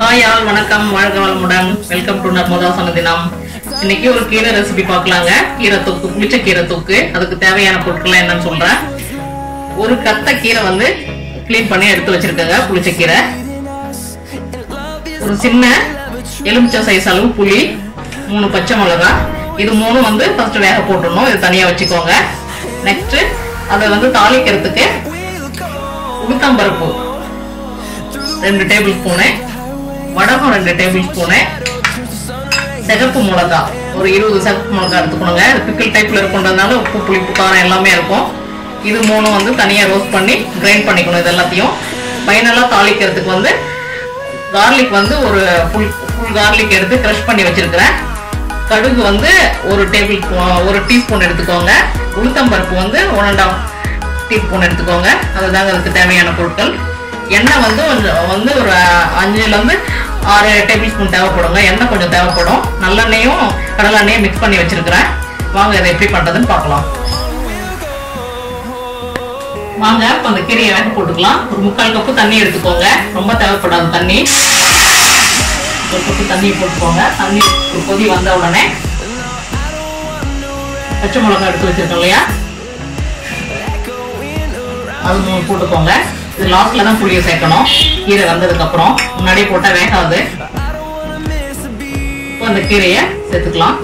Hi all வணக்கம். வாழ்க வளமுடன். வெல்கம் டு நர்மதாசன தினம் இன்னைக்கு ஒரு கீரை ரெசிபி பார்க்கலாங்க. கீரை தொக்கு புளிச்ச கீரை தொக்கு. அதுக்கு தேவையான பொருட்கள் என்னன்னு சொல்றேன். ஒரு கத்த கீரை வந்து க்ளீன் பண்ணி எடுத்து வச்சிருக்கேங்க புளிச்ச கீரை ஒரு சின்ன எலுமிச்சை சைஸ் அளவு புளி மூணு பச்சை மிளகா. இது மூணு வந்து ஃபர்ஸ்ட் வேக போட்டுடணும். இது தனியா வச்சுக்கோங்க. நெக்ஸ்ட் அதை வந்து தாளிக்கிறதுக்கு உளுத்தம்பருப்பு. ரெண்டு டேபிள் ஸ்பூனு. வடகம் ரெண்டு டேபிள் ஸ்பூனு சிகப்பு மிளகா ஒரு இருபது சிகப்பு மிளகா எடுத்துக்கணுங்க. பிக்கிள் டைப்பில் இருக்குன்றதுனால உப்பு புளிப்பு காரம் எல்லாமே இருக்கும். இது மூணும் வந்து தனியாக ரோஸ்ட் பண்ணி கிரைண்ட் பண்ணிக்கணும் இது எல்லாத்தையும். ஃபைனலாக தாளிக்கிறதுக்கு வந்து கார்லிக் வந்து ஒரு ஃபுல் ஃபுல் கார்லிக் எடுத்து க்ரஷ் பண்ணி வச்சுருக்கிறேன். கடுகு வந்து ஒரு டேபிள் ஒரு டீஸ்பூன் எடுத்துக்கோங்க. உளுத்தம்பருப்பு வந்து ஒன் அண்ட் ஆஃப் டீஸ்பூன் எடுத்துக்கோங்க. அதுதாங்க அதுக்கு தேவையான பொருட்கள். எண்ணெய் வந்து கொஞ்சம் வந்து ஒரு அஞ்சுலேருந்து ஆறு டேபிள் ஸ்பூன் தேவைப்படுங்க. எண்ணெய் கொஞ்சம் தேவைப்படும். நல்லெண்ணையும் கடலெண்ணையும் மிக்ஸ் பண்ணி வச்சுருக்கிறேன். வாங்க இதை எப்படி பண்ணுறதுன்னு பார்க்கலாம். வாங்க இப்போ அந்த கீரையை வேக போட்டுக்கலாம். ஒரு முக்கால் கப்பு தண்ணி எடுத்துக்கோங்க. ரொம்ப தேவைப்படாது தண்ணி. ஒரு கப்பு தண்ணி போட்டுக்கோங்க. தண்ணி ஒரு கொதி வந்த உடனே பச்சை மிளகாய் எடுத்து வச்சிருக்கோம் இல்லையா? அது போட்டுக்கோங்க. இது லாஸ்ட்ல தான் புளியை சேர்க்கணும். கீரை வந்ததுக்கு அப்புறம் முன்னாடியே போட்டா வேகாது. இப்போ அந்த கீரையை சேர்த்துக்கலாம்.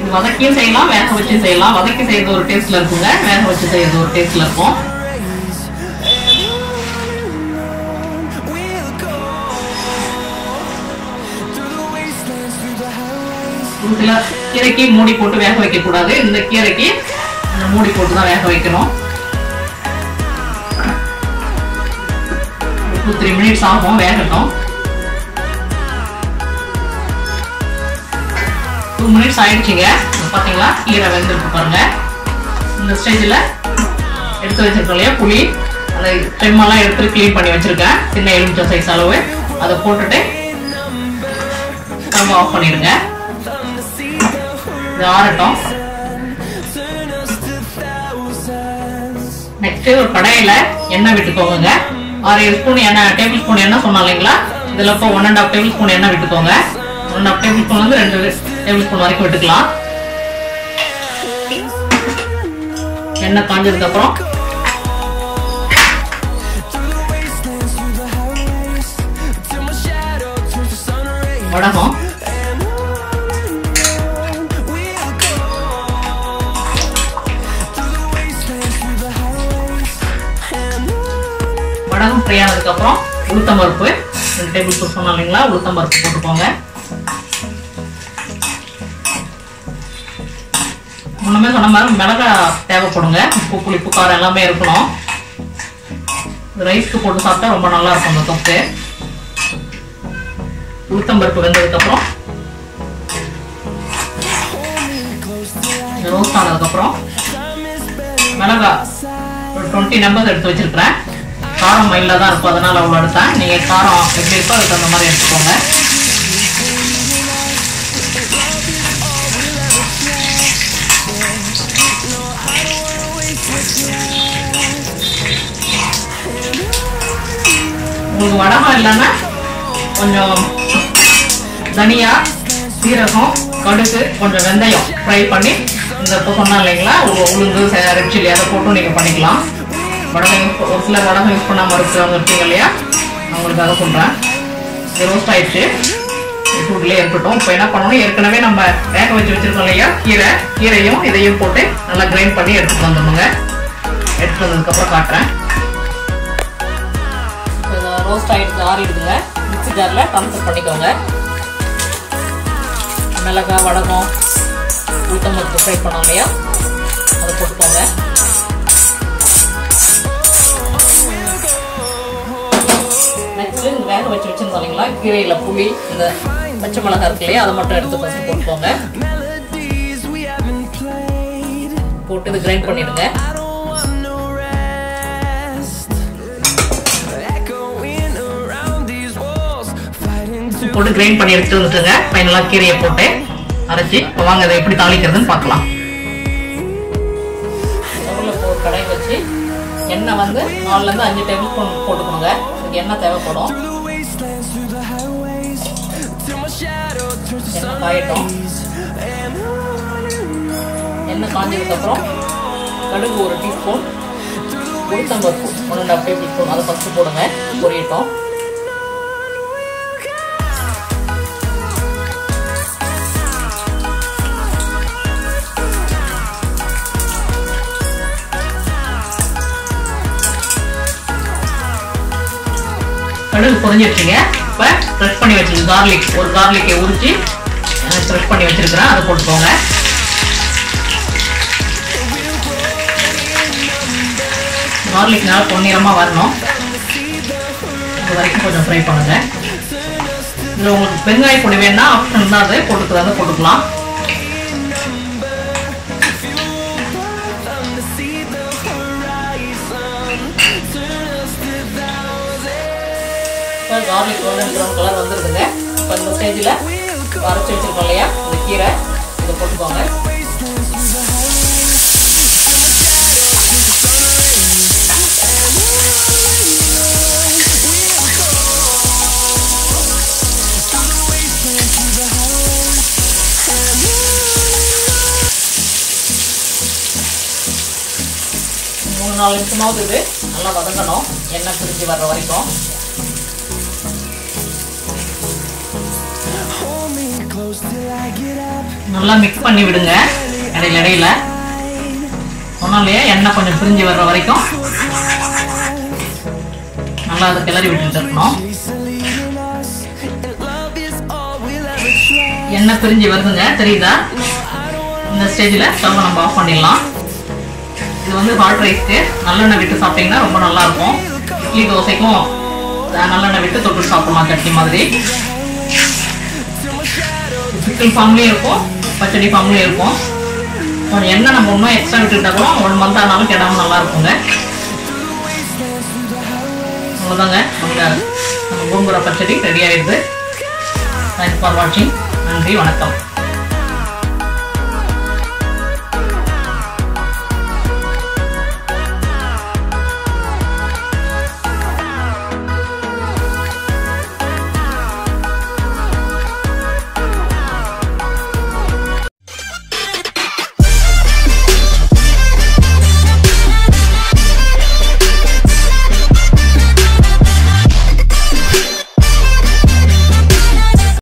இது வதக்கியும் செய்யலாம் வேக வச்சு செய்யலாம். வதக்கி செய்யறது ஒரு டேஸ்ட்ல இருக்குங்க. வேக வச்சு செய்யறது ஒரு டேஸ்ட்ல இருக்கும். ஒரு கீரைக்கு மூடி போட்டு வேக வைக்கக்கூடாது. இந்த கீரைக்கு மூடி போட்டு தான் வேக வைக்கணும். டூ த்ரீ மினிட்ஸ் ஆகும் வேகட்டும். டூ மினிட்ஸ் ஆயிடுச்சுங்க. பார்த்தீங்களா கீரை வெந்திருக்கு பாருங்க. இந்த ஸ்டேஜில் எடுத்து வச்சிருக்கோம் இல்லையா? புளி. அதை ஸ்டெம்மெல்லாம் எடுத்து க்ளீன் பண்ணி வச்சிருக்கேன். சின்ன எலுமிச்சம் சைஸ் அளவு. அதை போட்டுட்டு நம்ம ஆஃப் பண்ணிடுங்க. இது ஆறட்டும் நெக்ஸ்ட் ஒரு கடையில எண்ணெய் விட்டுக்கோங்க ஆறு ஏழு ஸ்பூன் எண்ணெய் டேபிள் ஸ்பூன் எண்ணெய் சொன்னோம் இல்லைங்களா? இதுல இப்போ one and half tablespoon எண்ணெய் விட்டுக்கோங்க one and half tablespoon வந்து ரெண்டு டேபிள் ஸ்பூன் வரைக்கும் விட்டுக்கலாம். எண்ணெய் காஞ்சதுக்கு அப்புறம். வடகம். வடகம் ஃப்ரீ ஆனதுக்கப்புறம் உளுத்தம் பருப்பு ரெண்டு டேபிள் ஸ்பூன் சொன்னோம் இல்லைங்களா? உளுத்தம் பருப்பு போட்டுக்கோங்க. முன்னமே சொன்ன மாதிரி மிளகா தேவைப்படுங்க. உப்பு புளிப்பு காரம் எல்லாமே இருக்கணும். ரைஸ்க்கு போட்டு சாப்பிட்டா ரொம்ப நல்லா இருக்கும் அந்த தொக்கு. உளுத்தம் பருப்பு வெந்ததுக்கப்புறம் ரோஸ்ட் மிளகா ஒரு டுவெண்ட்டி நம்பர்ஸ் எடுத்து வச்சிருக்கிறேன். காரம் மைல்டாக தான் இருக்கும். அதனால் அவ்வளோ எடுத்தேன் நீங்கள் காரம் எப்படி இருக்கோ அதுக்கு அந்த மாதிரி எடுத்துக்கோங்க. உங்களுக்கு வடகம் இல்லைன்னா கொஞ்சம் தனியா சீரகம் கடுகு கொஞ்சம் வெந்தயம் ஃப்ரை பண்ணி இந்த இப்போ சொன்னா இல்லைங்களா? உ- உளுந்து ரெட் சில்லி அதை போட்டும் நீங்கள் பண்ணிக்கலாம். வடகம் ஒரு சிலர் வடகம் யூஸ் பண்ணாமல் இருக்கிறவங்க இருக்கீங்க இல்லையா? அவங்களுக்காக சொல்கிறேன் இது ரோஸ்ட் ஆயிடுச்சு. சூட்லேயே இருக்கட்டும். இப்போ என்ன பண்ணணும்? ஏற்கனவே நம்ம வேக வச்சு வச்சுருக்கோம் இல்லையா? கீரை கீரையும் இதையும் போட்டு நல்லா கிரைண்ட் பண்ணி எடுத்துகிட்டு வந்துடுங்க. எடுத்துகிட்டு வந்ததுக்கப்புறம் காட்டுறேன். ரோஸ்ட் ஆகிடுது ஆறிடுதுங்க. மிக்சி ஜாரில் ட்ரான்ஸ்ஃபர் பண்ணிக்கோங்க. மிளகாய் வடகம் உளுத்தம்பருப்பு ஃப்ரை பண்ணோம் இல்லையா? அதை போட்டுக்கோங்க. இந்த வேக வச்சு வச்சிருந்தோம் இல்லைங்களா? கீரையில் புளி இந்த பச்சை மிளகாய் இருக்கு இல்லையா அதை மட்டும் எடுத்து ஃபஸ்ட்டு போட்டுக்கோங்க. போட்டு இது கிரைண்ட் பண்ணிடுங்க. போட்டு கிரைண்ட் பண்ணி எடுத்துட்டு வந்துட்டுங்க. ஃபைனலாக கீரையை போட்டு அரைச்சி இப்போ வாங்க அதை எப்படி தாளிக்கிறதுன்னு பார்க்கலாம். கடாய் வச்சு எண்ணெய் வந்து நாலுலேருந்து அஞ்சு டேபிள் ஸ்பூன் போட்டுக்கணுங்க இதுக்கு எண்ணெய் தேவைப்படும்? எண்ணெய் காயட்டும் எண்ணெய் காஞ்சதுக்கப்புறம்? கடுகு ஒரு டீஸ்பூன் உளுத்தம்பருப்பு ஒன்று டேபிள் ஸ்பூன் அதை ஃபஸ்ட்டு போடுங்க பொரியட்டும். கடுகு பொரிஞ்சிருச்சுங்க. இப்போ க்ரஷ் பண்ணி வச்சிருக்கு கார்லிக் ஒரு கார்லிக்கை உரிச்சு க்ரஷ் பண்ணி வச்சுருக்கிறேன். அதை போட்டுக்கோங்க. கார்லிக் நல்லா பொன்னிறமாக வரணும். இது வரைக்கும் கொஞ்சம் ஃப்ரை பண்ணுங்க. இதில் உங்களுக்கு வெங்காய பொடி வேணுன்னா ஆப்ஷன் தான் அது போட்டுக்கிறத போட்டுக்கலாம். கார்லிக் கோல்டன் ப்ரௌன் கலர் வந்துருதுங்க இப்போ இந்த ஸ்டேஜில் அரைச்சி வச்சிருக்கோம் இல்லையா? இந்த கீரை இதை போட்டுக்கோங்க. மூணு நாலு நிமிஷமாவது இது நல்லா வதங்கணும். எண்ணெய் பிரிஞ்சு வர்ற வரைக்கும். நல்லா மிக்ஸ் பண்ணி விடுங்க. இடையில இடையில. சொன்னோம் இல்லையா எண்ணெய் கொஞ்சம் பிரிஞ்சு வர்ற வரைக்கும். நல்லா அதை கிளறி விட்டுட்டு இருக்கணும். எண்ணெய் பிரிஞ்சு வருதுங்க தெரியுதா? இந்த ஸ்டேஜில் ஸ்டவ் நம்ம ஆஃப் பண்ணிடலாம். இது வந்து ஹாட் ரைஸ்க்கு நல்லெண்ணெய் விட்டு சாப்பிட்டிங்கன்னா ரொம்ப நல்லா இருக்கும். இட்லி தோசைக்கும் நல்லெண்ணெய் விட்டு தொட்டு சாப்பிடலாம் சட்னி மாதிரி. சிக்கன் ஃபார்ம்லேயும் இருக்கும். பச்சடி ஃபார்ம்லேயும் இருக்கும். கொஞ்சம் எண்ணெய் நம்ம இன்னும் எக்ஸ்ட்ரா விட்டுக்கிட்டா கூட ஒன் மந்த் ஆனாலும் கிடாம நல்லா இருக்குங்க. அவ்வளோதாங்க நம்ம நம்ம பூங்குற பச்சடி ரெடி ஆகிடுது தேங்க்ஸ் ஃபார் வாட்சிங் நன்றி வணக்கம்.